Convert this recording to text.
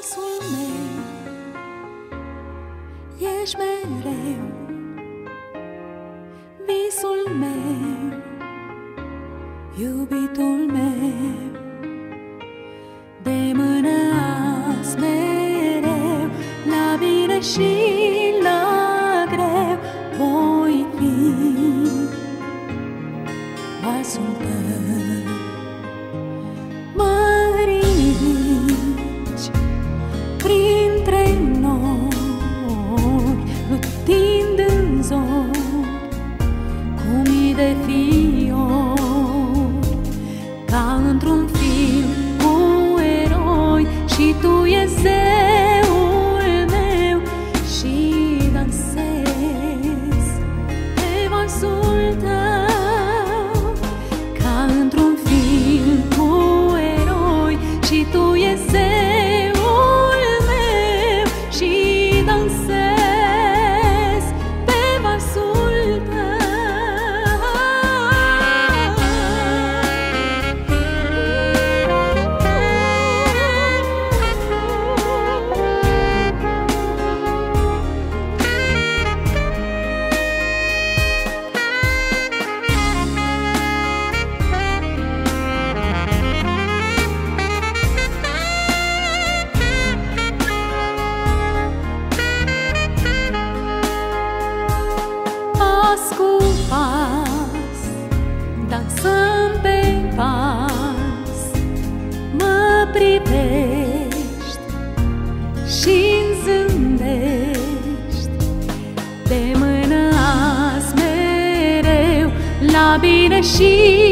pasul meu Ești mereu Visul meu Iubitul meu. De mână azi mereu La bine și la greu Voi fi. Vasul tău în zori Cu mii de fiori Pas cu pas, dansăm pe pas, mă privești și zâmbești. De mână azi mereu la bine și